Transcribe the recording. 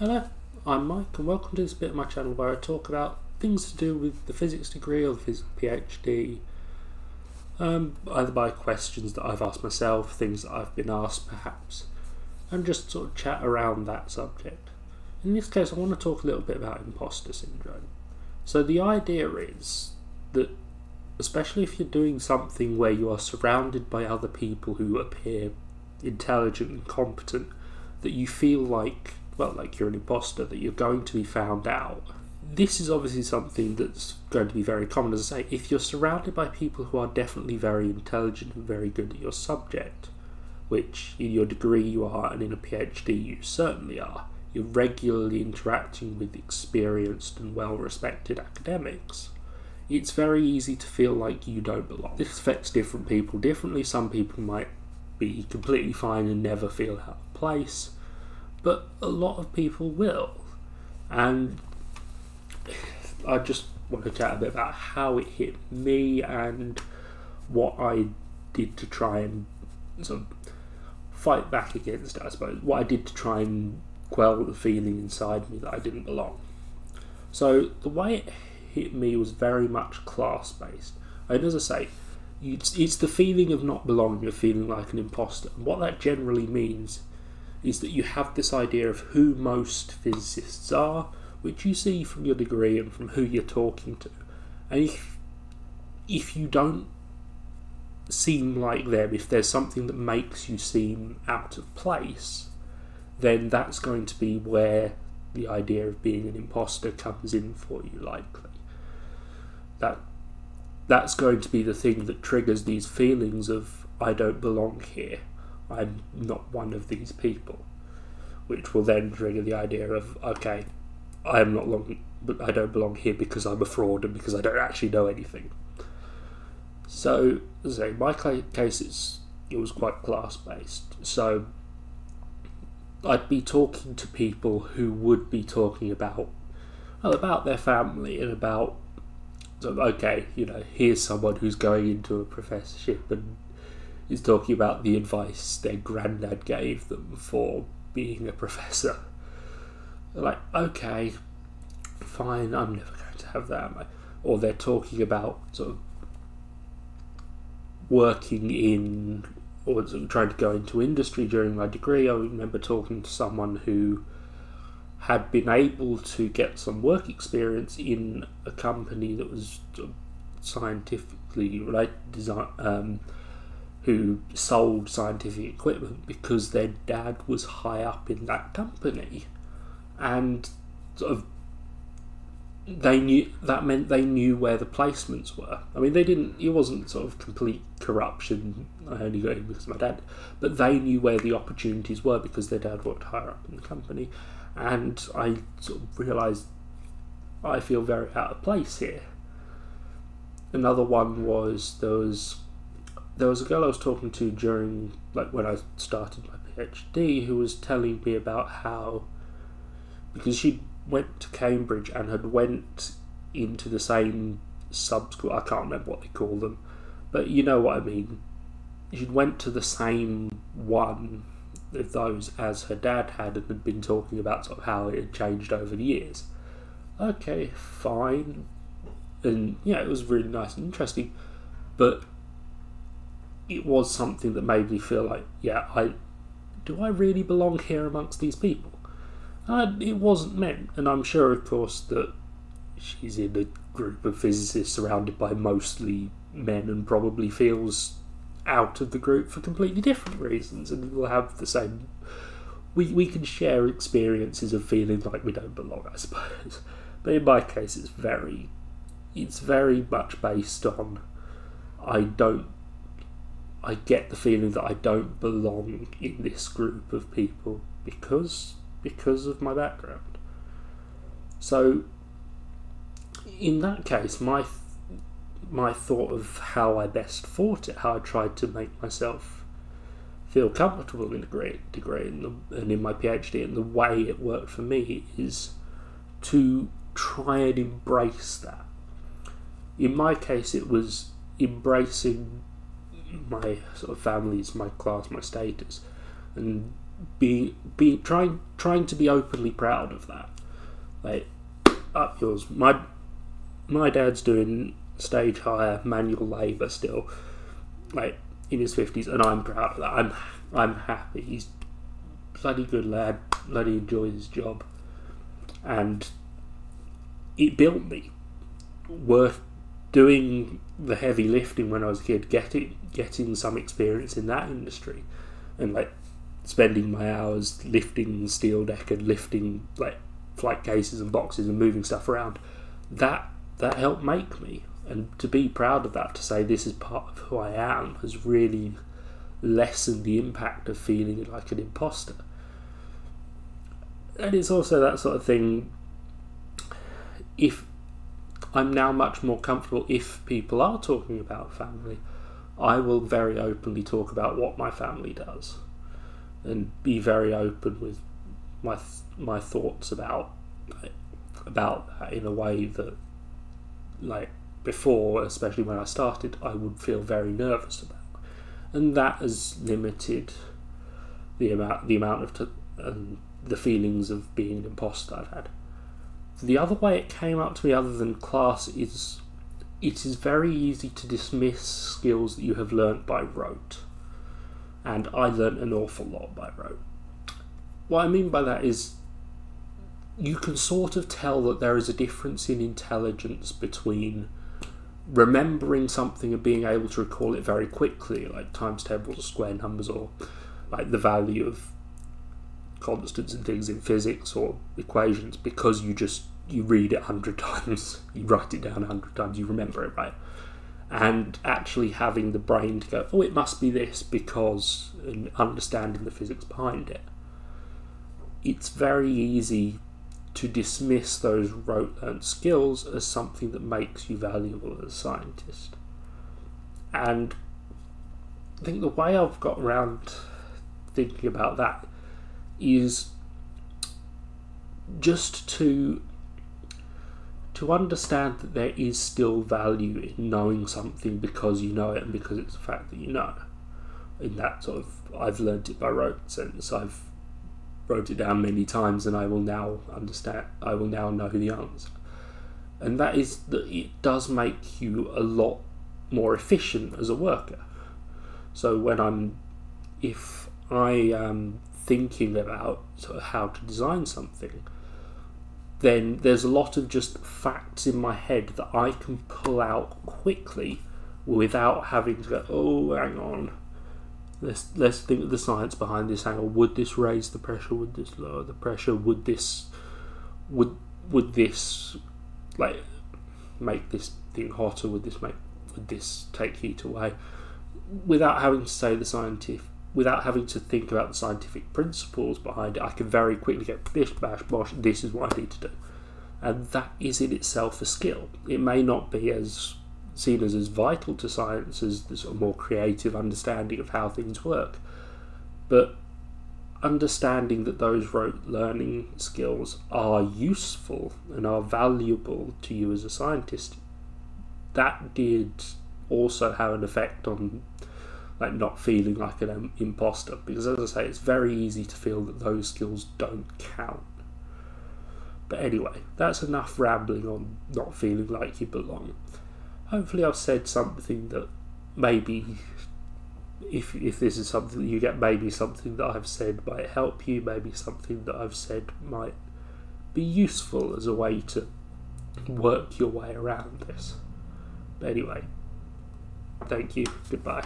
Hello, I'm Mike, and welcome to this bit of my channel where I talk about things to do with the physics degree or the physics PhD, um, either by questions that I've asked myself, things that I've been asked perhaps, and just sort of chat around that subject. In this case, I want to talk a little bit about imposter syndrome. So, the idea is that, especially if you're doing something where you are surrounded by other people who appear intelligent and competent, that you feel like well, like you're an imposter, that you're going to be found out. This is obviously something that's going to be very common. As I say, if you're surrounded by people who are definitely very intelligent and very good at your subject, which in your degree you are, and in a PhD you certainly are, you're regularly interacting with experienced and well respected academics, it's very easy to feel like you don't belong. This affects different people differently. Some people might be completely fine and never feel out of place but a lot of people will. And I just want to chat a bit about how it hit me and what I did to try and sort of fight back against it, I suppose. What I did to try and quell the feeling inside me that I didn't belong. So the way it hit me was very much class based. And as I say, it's, it's the feeling of not belonging, of feeling like an imposter. And what that generally means is that you have this idea of who most physicists are, which you see from your degree and from who you're talking to. And if, if you don't seem like them, if there's something that makes you seem out of place, then that's going to be where the idea of being an imposter comes in for you, likely. That that's going to be the thing that triggers these feelings of I don't belong here. I'm not one of these people, which will then trigger the idea of okay, I am not long, I don't belong here because I'm a fraud and because I don't actually know anything. So, say, my case it's, it was quite class based. So, I'd be talking to people who would be talking about well, about their family and about okay, you know, here's someone who's going into a professorship and is talking about the advice their granddad gave them for being a professor. They're like, okay, fine, I'm never going to have that. Or they're talking about sort of working in or sort of trying to go into industry during my degree. I remember talking to someone who had been able to get some work experience in a company that was scientifically related design. Um, who sold scientific equipment because their dad was high up in that company and sort of they knew that meant they knew where the placements were. I mean, they didn't. It wasn't sort of complete corruption. I only got in because my dad, but they knew where the opportunities were because their dad worked higher up in the company, and I sort of realised I feel very out of place here. Another one was there was there was a girl I was talking to during like when I started my PhD who was telling me about how because she went to Cambridge and had went into the same sub school I can't remember what they call them but you know what I mean. She went to the same one of those as her dad had and had been talking about sort of how it had changed over the years. Okay fine. And yeah it was really nice and interesting but it was something that made me feel like, yeah, I do I really belong here amongst these people? And it wasn't meant, and I'm sure, of course, that she's in a group of physicists surrounded by mostly men and probably feels out of the group for completely different reasons, and we'll have the same. We, we can share experiences of feeling like we don't belong, I suppose. But in my case, it's very, it's very much based on I don't I get the feeling that I don't belong in this group of people because because of my background. So in that case, my my thought of how I best fought it, how I tried to make myself feel comfortable in a great degree and, the, and in my PhD, and the way it worked for me is to try and embrace that. In my case, it was embracing my sort of family's, my class, my status, and being be trying trying to be openly proud of that. Like up yours. My my dad's doing stage hire manual labour still, like in his fifties, and I'm proud of that. I'm I'm happy. He's bloody good lad. Bloody enjoys his job, and it built me. Worth doing the heavy lifting when I was a kid, getting getting some experience in that industry, and like spending my hours lifting steel deck and lifting like flight cases and boxes and moving stuff around. That that helped make me, and to be proud of that, to say this is part of who I am, has really lessened the impact of feeling like an imposter. And it's also that sort of thing. If I'm now much more comfortable if people are talking about family, I will very openly talk about what my family does and be very open with my my thoughts about about that in a way that like before especially when I started I would feel very nervous about. And that has limited the amount the amount of t- the feelings of being an imposter I've had the other way it came up to me other than class is it is very easy to dismiss skills that you have learnt by rote and I learnt an awful lot by rote. What I mean by that is you can sort of tell that there is a difference in intelligence between remembering something and being able to recall it very quickly, like times tables or square numbers, or like the value of constants and things in physics or equations, because you just you read it a hundred times, you write it down a hundred times, you remember it, right? and actually having the brain to go, oh, it must be this because, and understanding the physics behind it. It's very easy to dismiss those rote learned skills as something that makes you valuable as a scientist. And I think the way I've got around thinking about that is just to to understand that there is still value in knowing something because you know it and because it's a fact that you know. In that sort of, I've learned it by rote sense. I've wrote it down many times, and I will now understand. I will now know the answer, and that is that it does make you a lot more efficient as a worker. So when I'm, if I am thinking about sort of how to design something, then there's a lot of just facts in my head that I can pull out quickly without having to go, oh, hang on. Let's let's think of the science behind this angle. Would this raise the pressure? Would this lower the pressure? Would this would would this like make this thing hotter? Would this make would this take heat away? Without having to say the scientific without having to think about the scientific principles behind it, I can very quickly get bish bash bosh, this is what I need to do. And that is in itself a skill. It may not be as seen as as vital to science as the sort of more creative understanding of how things work. But understanding that those rote learning skills are useful and are valuable to you as a scientist, that did also have an effect on like not feeling like an um, imposter because as I say it's very easy to feel that those skills don't count. But anyway that's enough rambling on not feeling like you belong. Hopefully I've said something that maybe if if this is something that you get maybe something that I've said might help you maybe something that I've said might be useful as a way to work your way around this. But anyway thank you. Goodbye